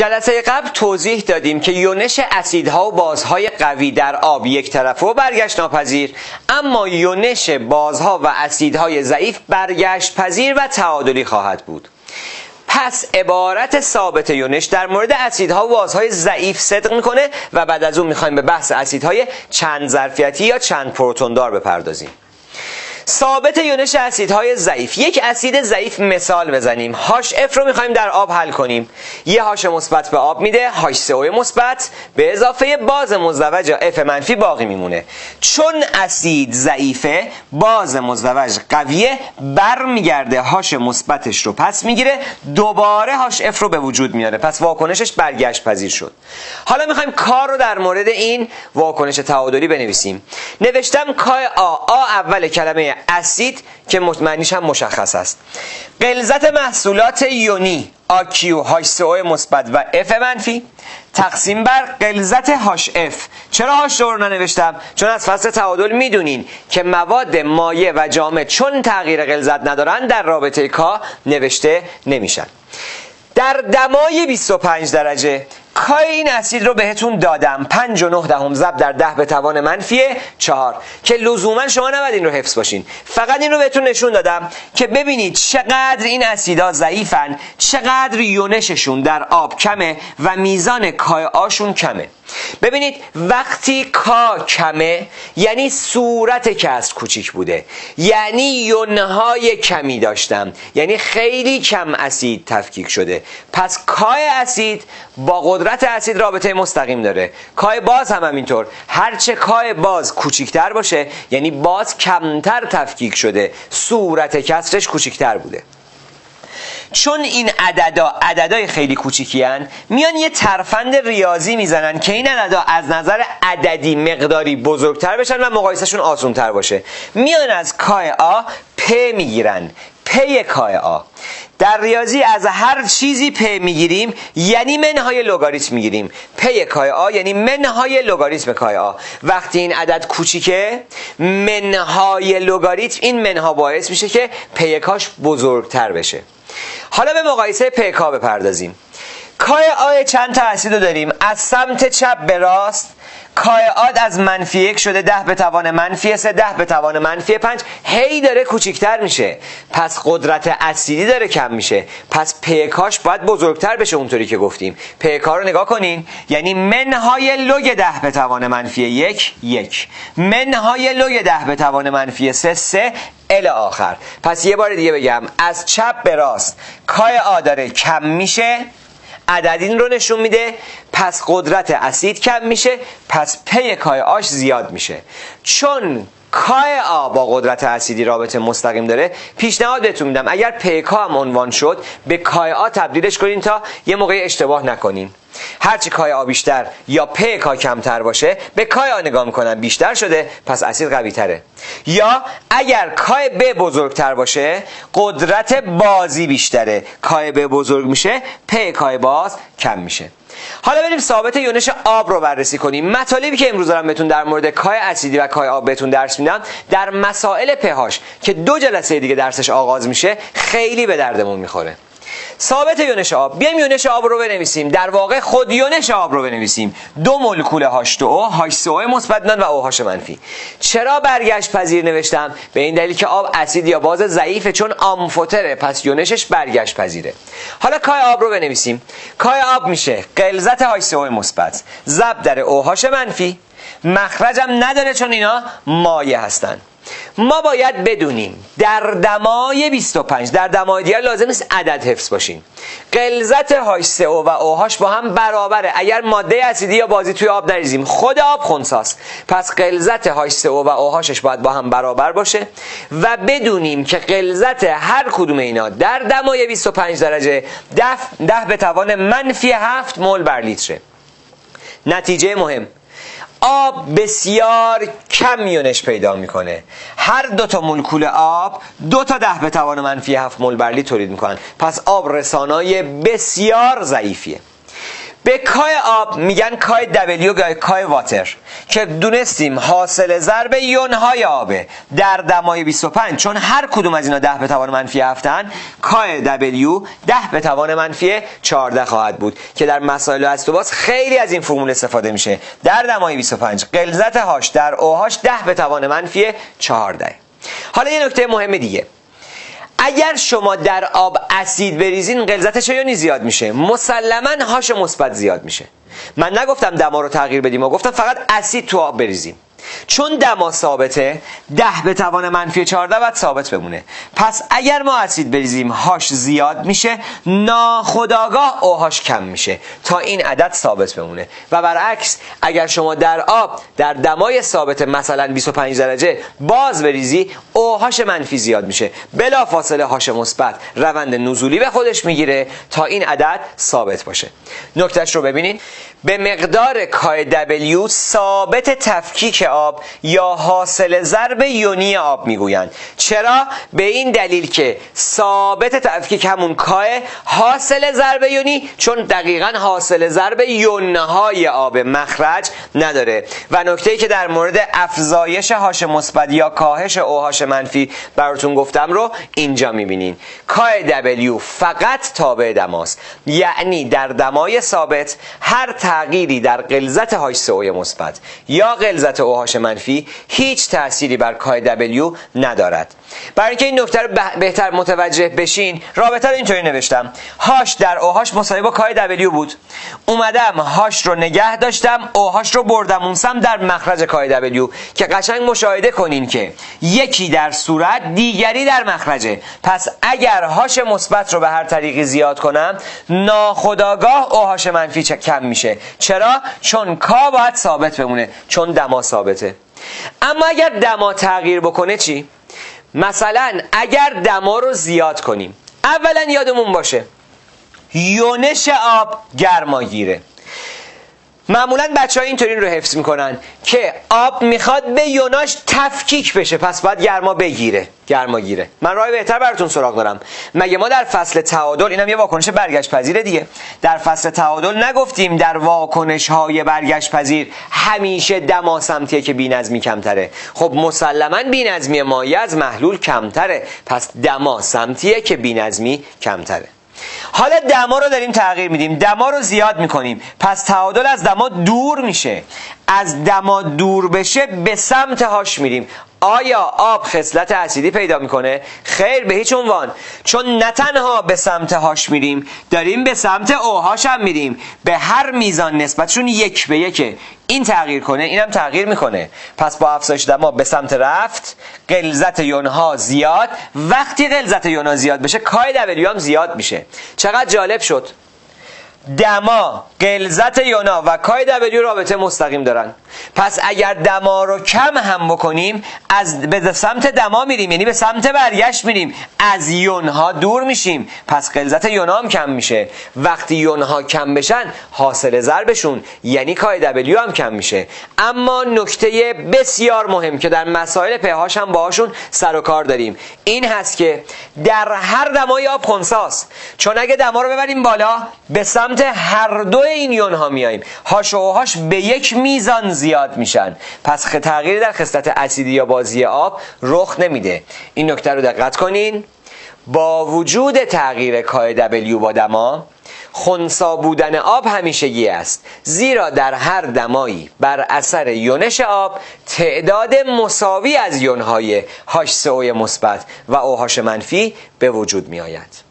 جلسه قبل توضیح دادیم که یونش اسیدها و بازهای قوی در آب یک طرفه و برگشت ناپذیر. اما یونش بازها و اسیدهای ضعیف برگشت پذیر و تعادلی خواهد بود. پس عبارت ثابت یونش در مورد اسیدها و بازهای ضعیف صدق می‌کنه و بعد از اون می‌خوایم به بحث اسیدهای چند ظرفیتی یا چند پروتوندار بپردازیم. ثابت یونش اسیدهای ضعیف. یک اسید ضعیف مثال بزنیم. هاش اف رو می‌خوایم در آب حل کنیم. یه هاش مثبت به آب میده هاش سه مثبت. به اضافه باز مزدوج اف منفی باقی میمونه. چون اسید ضعیفه باز مزدوج قویه برمیگرده هاش مثبتش رو پس می‌گیره. دوباره هاش اف رو به وجود میاره. پس واکنشش برگشت پذیر شد. حالا می‌خوایم کار رو در مورد این واکنش تعادلی بنویسیم. نوشتم کای آ آ اول کلمه اسید که معنیش هم مشخص است. غلظت محصولات یونی هاش سو مثبت و اف منفی. تقسیم بر غلظت اف چرا هاش رو ننوشتم؟ چون از فصل تعادل می‌دونین که مواد مایع و جامد چون تغییر غلظت ندارن در رابطه کا نوشته نمیشن. در دمای 25 درجه کای این اسید رو بهتون دادم. 5 و 9 دهم ضرب در 10 به توان منفی 4 که لزوما شما نباید این رو حفظ باشین. فقط این رو بهتون نشون دادم که ببینید چقدر این اسیدها ضعیفن چقدر یونششون در آب کمه و میزان کای آشون کمه. ببینید وقتی کا کمه یعنی صورت کسر کوچیک بوده. یعنی یونهای کمی داشتم. یعنی خیلی کم اسید تفکیک شده. پس کای اسید با قدرت اسید رابطه مستقیم داره. کای باز هم همینطور. هرچه کای باز کوچیکتر باشه یعنی باز کمتر تفکیک شده. صورت کسرش کوچیکتر بوده. چون این عددا عددای خیلی کوچیکی هن میان یه ترفند ریاضی می‌زنن که این عددا از نظر عددی مقداری بزرگتر بشن و مقایسهشون آسونتر باشه. میان از Ka پ می‌گیرن. pKa. در ریاضی از هر چیزی پ می‌گیریم یعنی منهای لوگاریتم می‌گیریم. pKa یعنی منهای لوگاریتم Ka. وقتی این عدد کوچیکه منهای لوگاریتم این منها باعث میشه که pKa ش بزرگتر بشه. حالا به مقایسه پیکا بپردازیم. کای آی چند تا اسید رو داریم؟ از سمت چپ به راست آد از منفی یک شده ده به توان منفی سه ده به توان منفی پنج هی داره کوچیکتر میشه. پس قدرت اسیدی داره کم میشه. پس پیکاش باید بزرگتر بشه اونطوری که گفتیم. پیکا رو نگاه کنین. یعنی منهای لوگ ده به توان منفی یک یک. منهای لوگ ده به توان منفی سه سه ال آخر. پس یه بار دیگه بگم. از چپ به راست. کای آ داره کم میشه. عددین رو نشون میده پس قدرت اسید کم میشه پس پی کای آش زیاد میشه. چون کای آ با قدرت اسیدی رابطه مستقیم داره پیشنهاد بهتون میدم اگر پیکا هم عنوان شد به کای آ تبدیلش کنین تا یه موقع اشتباه نکنین. هرچی کای آ بیشتر یا پ کا کمتر باشه به کای آ نگاه می‌کنن بیشتر شده پس اسید قوی تره یا اگر کای ب بزرگتر باشه قدرت بازی بیشتره. کای ب بزرگ میشه پ کای باز کم میشه. حالا بریم ثابت یونش آب رو بررسی کنیم. مطالبی که امروز دارم بهتون در مورد کای اسیدی و کای آب بهتون درس میدم در مسائل پهاش که دو جلسه دیگه درسش آغاز میشه خیلی به دردمون می‌خوره. ثابت یونش آب. بیایم یونش آب رو بنویسیم. در واقع خود یونش آب رو بنویسیم. دو مولکول هاش تو او هاش سه مثبت و هاش منفی. چرا برگشت پذیر نوشتم؟ به این دلیل که آب اسید یا باز ضعیفه چون آمفوتره پس یونشش برگشت پذیره. حالا کای آب رو بنویسیم. کای آب میشه غلظت هاش سه مثبت. ضرب در هاش منفی. مخرجم نداره چون اینا مایع هستن. ما باید بدونیم در دمای 25 در دمای دیگر لازم نیست عدد حفظ باشین غلظت هاش سه و اوهاش با هم برابره. اگر ماده اسیدی یا بازی توی آب نریزیم خود آب خونساست. پس غلظت هاش سه و اوهاشش باید با هم برابر باشه و بدونیم که غلظت هر کدوم اینا در دمای 25 درجه ده, ده به توان منفی 7 مول بر لیتره. نتیجه مهم. آب بسیار کم یونش پیدا می‌کنه. هر دو تا مولکول آب دو تا ده به توان منفی هفت مول بر تولید می‌کنن. پس آب رسانای بسیار ضعیفیه. به کای آب میگن کای دبلیو یا کای واتر که دونستیم حاصل ضرب یونهای آبه در دمای 25 چون هر کدوم از اینا 10 به توان منفی هفتن کای دبلیو 10 به توان منفی 14 خواهد بود که در مسائل باز خیلی از این فرمول استفاده میشه. در دمای 25 غلظت هاش در اوهاش 10 به توان منفی 14 حالا یه نکته مهم دیگه. اگر شما در آب اسید بریزین غلظت یونی زیاد میشه. مسلما هاش مثبت زیاد میشه. من نگفتم دما رو تغییر بدیم و گفتم فقط اسید تو آب بریزیم. چون دما ثابته ده به توان منفی 14 باید ثابت بمونه. پس اگر ما اسید بریزیم هاش زیاد میشه ناخداگاه اوهاش کم میشه. تا این عدد ثابت بمونه. و برعکس اگر شما در آب در دمای ثابت مثلا 25 درجه باز بریزی اوهاش منفی زیاد میشه. بلا فاصله هاش مثبت روند نزولی به خودش می‌گیره تا این عدد ثابت باشه. نکتهش رو ببینید. به مقدار کای دبلیو ثابت تفکیک آب یا حاصل ضرب یونی آب می‌گویند. چرا؟ به این دلیل که ثابت تفکیک همون کاه حاصل ضرب یونی چون دقیقا حاصل ضرب یونهای آب مخرج نداره. و نکته که در مورد افزایش هاش مثبت یا کاهش اوهاش منفی براتون گفتم رو اینجا می‌بینین. کاه دبلیو فقط تابع دماست یعنی در دمای ثابت هر تغییری در غلظت هاش مثبت یا غلظت اوهاش منفی هیچ تأثیری بر دبلیو ندارد. برای اینکه این نکته رو بهتر متوجه بشین رابطه رو اینطوری نوشتم. هاش در اوهاش مساوی با دبلیو بود. اومدم هاش رو نگه داشتم اوهاش رو بردم. اونسم در مخرج دبلیو. که قشنگ مشاهده کنین که یکی در صورت دیگری در مخرجه. پس اگر هاش مثبت رو به هر طریقی زیاد کنم ناخداگاه اوهاش منفی کم میشه. چرا؟ چون کا باید ثابت بمونه. چون دما ثابته اما اگر دما تغییر بکنه چی؟ مثلا اگر دما رو زیاد کنیم. اولا یادمون باشه. یونش آب گرماگیره. معمولا بچه ها اینطوری رو حفظ می‌کنن که آب می‌خواد به یوناش تفکیک بشه. پس باید گرما بگیره گرما گیره. من راه بهتر براتون سراغ دارم. مگه ما در فصل تعادل اینم یه واکنش برگشت پذیره دیگه. در فصل تعادل نگفتیم در واکنش های برگشت پذیر همیشه دما سمتیه که بی‌نظمی کمتره. خب مسلما بی‌نظمی مایع از محلول کمتره. پس دما سمتیه که بی‌نظمی کمتره. حالا دما رو داریم تغییر میدیم. دما رو زیاد می‌کنیم. پس تعادل از دما دور میشه. از دما دور بشه به سمت هاش میریم. آیا آب خصلت اسیدی پیدا می‌کنه؟ خیر به هیچ عنوان. چون نه تنها به سمت هاش میریم داریم به سمت اوهاش هم میریم. به هر میزان نسبتشون یک به یکه. این تغییر کنه اینم تغییر می‌کنه. پس با افزایش دما به سمت رفت غلظت یونها زیاد. وقتی غلظت یونها زیاد بشه کای دبلیو هم زیاد میشه. چقدر جالب شد. دما غلظت یونا و کای دبلیو رابطه مستقیم دارن. پس اگر دما رو کم هم بکنیم از به سمت دما میریم یعنی به سمت برگشت میریم. از یونها دور میشیم. پس غلظت یونا هم کم میشه. وقتی یونها کم بشن حاصل ضربشون یعنی کای دبلیو هم کم میشه. اما نکته بسیار مهم که در مسائل پهاش هم باهاشون سر و کار داریم. این هست که در هر دمای آب خنساست چون اگه دما رو ببریم بالا به سمت هر دو این یون ها میاییم. هاش و هاش به یک میزان زیاد میشن. پس تغییری در خصلت اسیدی یا بازی آب رخ نمیده. این نکته رو دقت کنین. با وجود تغییر کای دبلیو با دما خونسا بودن آب همیشگی است. زیرا در هر دمایی بر اثر یونش آب تعداد مساوی از یونهای هاش مثبت و اوهاش منفی به وجود می آید